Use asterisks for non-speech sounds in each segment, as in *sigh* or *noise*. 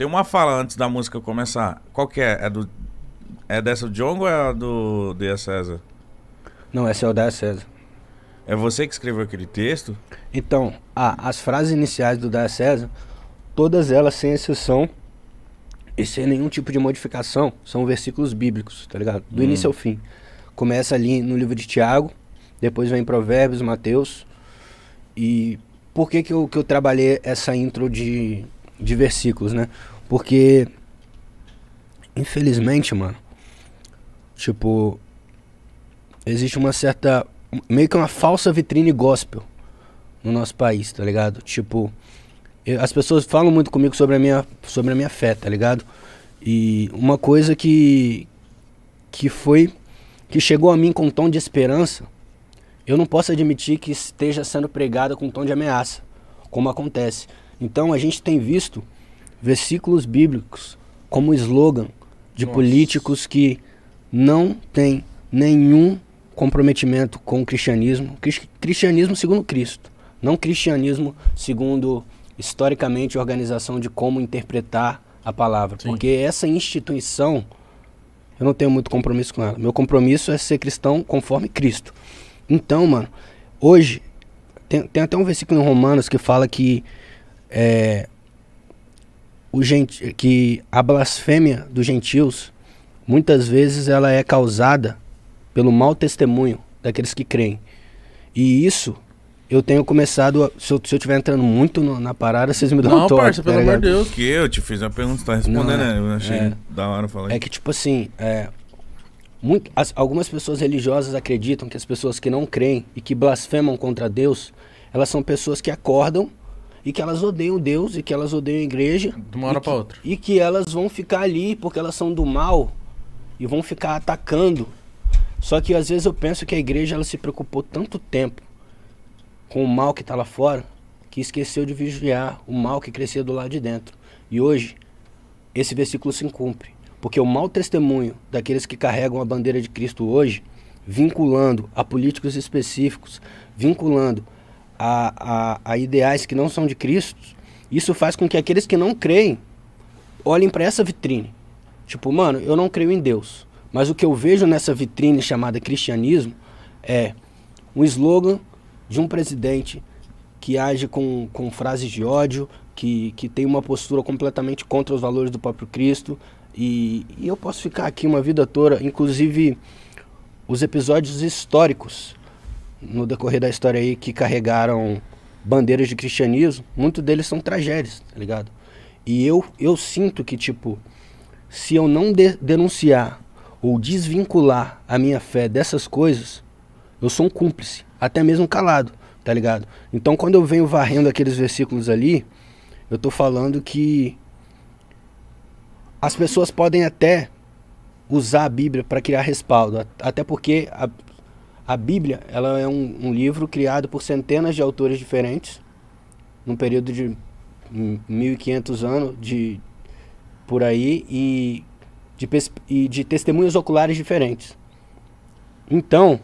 Tem uma fala antes da música começar. Qual que é? É, do, é dessa do John ou é a do Dea César? Não, essa é o da César. É você que escreveu aquele texto? Então, as frases iniciais do da César, todas elas, sem exceção e sem nenhum tipo de modificação, são versículos bíblicos, tá ligado? Do Hum. início ao fim. Começa ali no livro de Tiago, depois vem Provérbios, Mateus. E por que, que, eu, que eu trabalhei essa intro de, de versículos, né? Porque, infelizmente, mano, tipo, existe uma certa. meio que uma falsa vitrine gospel no nosso país, tá ligado? Tipo, eu- as pessoas falam muito comigo sobre a minha, sobre a minha fé, tá ligado? E uma coisa que, que foi. que chegou a mim com um tom de esperança, eu não posso admitir que esteja sendo pregada com um tom de ameaça, como acontece. Então a gente tem visto versículos bíblicos como slogan de Nossa. políticos que não têm nenhum comprometimento com o cristianismo, Cris- cristianismo segundo Cristo, não cristianismo segundo historicamente organização de como interpretar a palavra, Sim. porque essa instituição eu não tenho muito compromisso com ela. Meu compromisso é ser cristão conforme Cristo. Então, mano, hoje tem, tem até um versículo em Romanos que fala que é, o gente, que a blasfêmia dos gentios muitas vezes ela é causada pelo mau testemunho daqueles que creem. E isso eu tenho começado, a, se eu estiver entrando muito no- na parada, vocês me dão Não, um toque. parça, tá pelo amor de? Deus. Que eu te fiz uma pergunta, você tá respondendo, Não, é- né? Eu achei é. da hora falar É que, tipo assim, é, muito, as- algumas pessoas religiosas acreditam que as pessoas que não creem e que blasfemam contra Deus, elas são pessoas que acordam e que elas odeiam Deus e que elas odeiam a igreja. De uma hora que- outra. E que elas vão ficar ali porque elas são do mal e vão ficar atacando. Só que às vezes eu penso que a igreja ela se preocupou tanto tempo com o mal que está lá fora que esqueceu de vigiar o mal que crescia do lado de dentro. E hoje esse versículo se cumpre. Porque o mau testemunho daqueles que carregam a bandeira de Cristo hoje, vinculando a políticos específicos, vinculando a, a, a ideais que não são de Cristo, isso faz com que aqueles que não creem olhem para essa vitrine. Tipo, mano, eu não creio em Deus. Mas o que eu vejo nessa vitrine chamada cristianismo é um slogan de um presidente que age com, com frases de ódio, que, que tem uma postura completamente contra os valores do próprio Cristo. E, e eu posso ficar aqui uma vida toda, inclusive os episódios históricos no decorrer da história aí que carregaram bandeiras de cristianismo, muitos deles são tragédias, tá ligado? E eu, eu sinto que, tipo, se eu não de- denunciar ou desvincular a minha fé dessas coisas, eu sou um cúmplice, até mesmo calado, tá ligado? Então quando eu venho varrendo aqueles versículos ali, eu tô falando que as pessoas podem até usar a Bíblia para criar respaldo, até porque a, a Bíblia ela é um, um livro criado por centenas de autores diferentes, num período de hum, 1500 anos de por aí e de, e de testemunhos oculares diferentes. Então,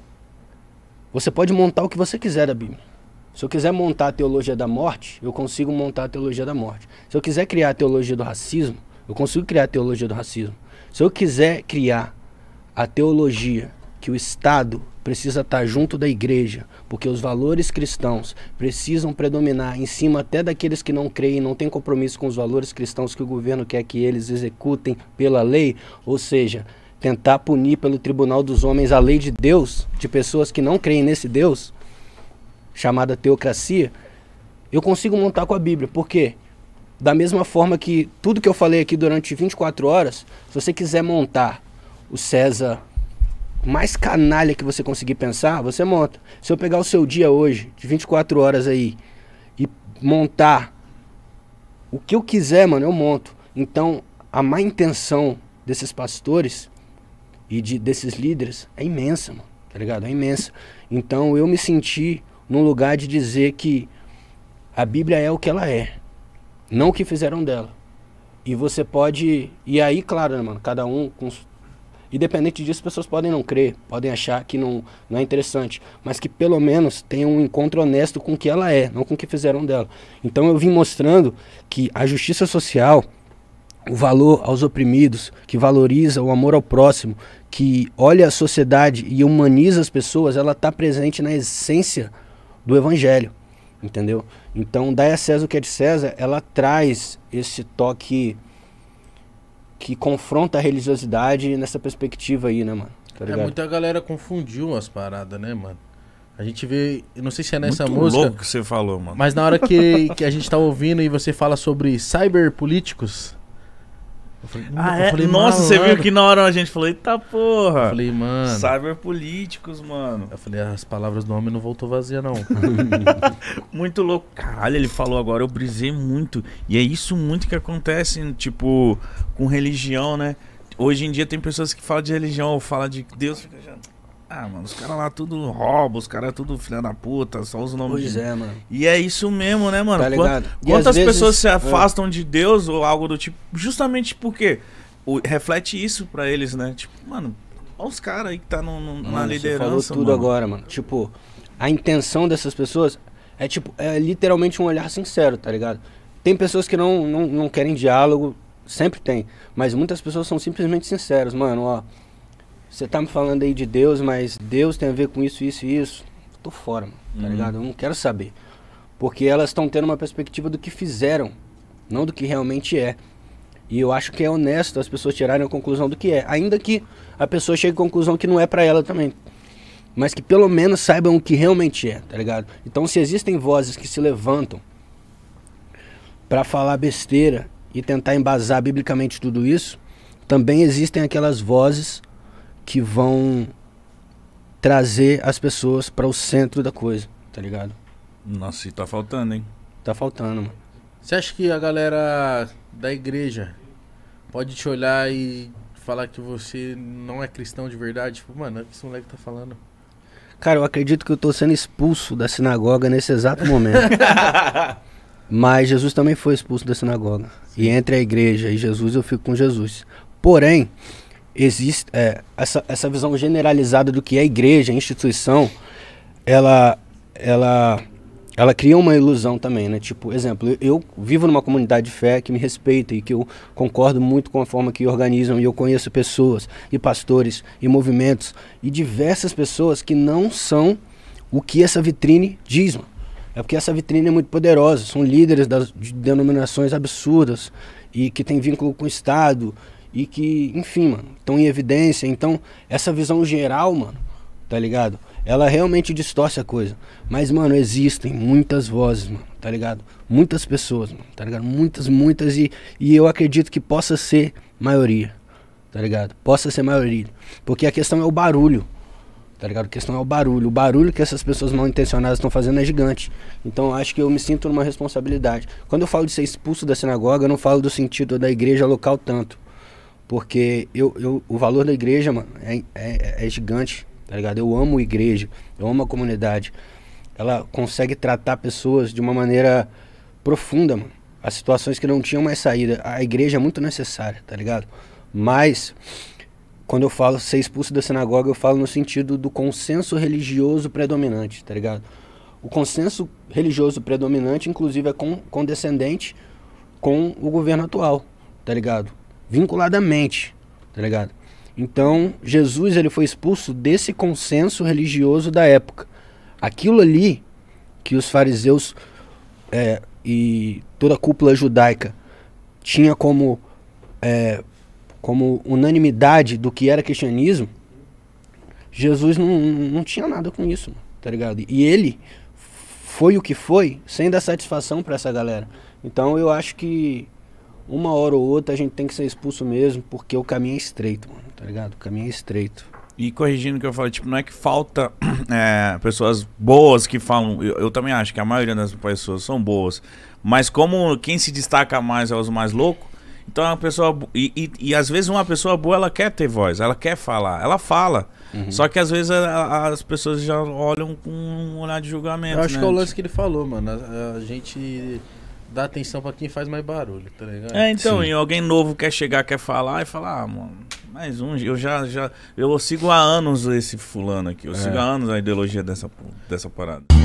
você pode montar o que você quiser da Bíblia. Se eu quiser montar a teologia da morte, eu consigo montar a teologia da morte. Se eu quiser criar a teologia do racismo, eu consigo criar a teologia do racismo. Se eu quiser criar a teologia que o Estado precisa estar junto da igreja, porque os valores cristãos precisam predominar em cima até daqueles que não creem, não têm compromisso com os valores cristãos que o governo quer que eles executem pela lei, ou seja, tentar punir pelo tribunal dos homens a lei de Deus, de pessoas que não creem nesse Deus, chamada teocracia, eu consigo montar com a Bíblia. Por quê? Da mesma forma que tudo que eu falei aqui durante 24 horas, se você quiser montar o César mais canalha que você conseguir pensar, você monta. Se eu pegar o seu dia hoje, de 24 horas aí, e montar o que eu quiser, mano, eu monto. Então, a má intenção desses pastores e de, desses líderes é imensa, mano, tá ligado? É imensa. Então, eu me senti num lugar de dizer que a Bíblia é o que ela é, não o que fizeram dela. E você pode. E aí, claro, né, mano, cada um com. Independente disso, as pessoas podem não crer, podem achar que não, não é interessante, mas que pelo menos tenham um encontro honesto com o que ela é, não com o que fizeram dela. Então eu vim mostrando que a justiça social o valor aos oprimidos, que valoriza o amor ao próximo, que olha a sociedade e humaniza as pessoas, ela está presente na essência do evangelho, entendeu? Então, dar a César o que é de César, ela traz esse toque que confronta a religiosidade nessa perspectiva aí, né, mano? Tá é, muita galera confundiu as paradas, né, mano? A gente vê, eu não sei se é nessa Muito música. louco que você falou, mano. Mas na hora que, que a gente tá ouvindo e você fala sobre cyberpolíticos, Falei, ah, é? Falei, Nossa, você viu que na hora a gente falou, eita porra. Eu falei, mano. Cyberpolíticos, mano. Eu falei, as palavras do homem não voltou vazia, não. *laughs* muito louco. Caralho, ele falou agora, eu brisei muito. E é isso muito que acontece, tipo, com religião, né? Hoje em dia tem pessoas que falam de religião ou falam de Deus, fica já. Ah, mano, os caras lá tudo rouba, os caras tudo filha da puta, só usa o nome Pois de... é, mano. E é isso mesmo, né, mano? Tá ligado? Quantas vezes... pessoas se é. afastam é. de Deus ou algo do tipo, justamente porque o, reflete isso pra eles, né? Tipo, mano, olha os caras aí que tá no, no, mano, na liderança. Você falou tudo mano. agora, mano. Tipo, a intenção dessas pessoas é tipo, é literalmente um olhar sincero, tá ligado? Tem pessoas que não, não, não querem diálogo, sempre tem. Mas muitas pessoas são simplesmente sinceras, mano, ó você tá me falando aí de Deus, mas Deus tem a ver com isso, isso e isso. Tô fora, mano, tá uhum. ligado? Eu não quero saber. Porque elas estão tendo uma perspectiva do que fizeram, não do que realmente é. E eu acho que é honesto as pessoas tirarem a conclusão do que é. Ainda que a pessoa chegue à conclusão que não é para ela também. Mas que pelo menos saibam o que realmente é, tá ligado? Então se existem vozes que se levantam para falar besteira e tentar embasar biblicamente tudo isso, também existem aquelas vozes que vão trazer as pessoas para o centro da coisa, tá ligado? Nossa, e tá faltando, hein? Tá faltando, mano. Você acha que a galera da igreja pode te olhar e falar que você não é cristão de verdade? Tipo, mano, é o que esse moleque tá falando. Cara, eu acredito que eu tô sendo expulso da sinagoga nesse exato momento. *laughs* Mas Jesus também foi expulso da sinagoga. Sim. E entre a igreja e Jesus eu fico com Jesus. Porém, existe é, essa, essa visão generalizada do que é igreja, instituição, ela, ela, ela cria uma ilusão também, né? Tipo, exemplo, eu, vivo numa comunidade de fé que me respeita e que eu concordo muito com a forma que organizam e eu conheço pessoas e pastores e movimentos e diversas pessoas que não são o que essa vitrine diz, mano. É porque essa vitrine é muito poderosa, são líderes das de denominações absurdas e que tem vínculo com o Estado, e que, enfim, mano, estão em evidência. Então, essa visão geral, mano, tá ligado? Ela realmente distorce a coisa. Mas, mano, existem muitas vozes, mano, tá ligado? Muitas pessoas, mano, tá ligado? Muitas, muitas, e, e eu acredito que possa ser maioria, tá ligado? Possa ser maioria. Porque a questão é o barulho, tá ligado? A questão é o barulho. O barulho que essas pessoas mal intencionadas estão fazendo é gigante. Então acho que eu me sinto numa responsabilidade. Quando eu falo de ser expulso da sinagoga, eu não falo do sentido da igreja local tanto. Porque eu, eu, o valor da igreja, mano, é, é, é gigante, tá ligado? Eu amo a igreja, eu amo a comunidade. Ela consegue tratar pessoas de uma maneira profunda, mano. As situações que não tinham mais saída. A igreja é muito necessária, tá ligado? Mas, quando eu falo ser expulso da sinagoga, eu falo no sentido do consenso religioso predominante, tá ligado? O consenso religioso predominante, inclusive, é condescendente com o governo atual, tá ligado? Vinculadamente, tá ligado? Então, Jesus ele foi expulso desse consenso religioso da época. Aquilo ali que os fariseus é, e toda a cúpula judaica tinha como, é, como unanimidade do que era cristianismo, Jesus não, não tinha nada com isso, tá ligado? E ele foi o que foi sem dar satisfação para essa galera. Então eu acho que uma hora ou outra a gente tem que ser expulso mesmo, porque o caminho é estreito, mano, tá ligado? O caminho é estreito. E corrigindo o que eu falei, tipo, não é que falta *clears throat* é, pessoas boas que falam. Eu, eu, também acho que a maioria das pessoas são boas. Mas como quem se destaca mais é os mais loucos, então a pessoa. E, e, e, às vezes uma pessoa boa ela quer ter voz, ela quer falar, ela fala. Uhum. Só que às vezes a, a, as pessoas já olham com um olhar de julgamento. Eu acho né? que é o lance que ele falou, mano. a, a gente dá atenção para quem faz mais barulho, tá ligado? É, então, Sim. e alguém novo quer chegar, quer falar e falar, ah, mano, mais um, eu já, já, eu sigo há anos esse fulano aqui, eu é. sigo há anos a ideologia dessa, dessa parada.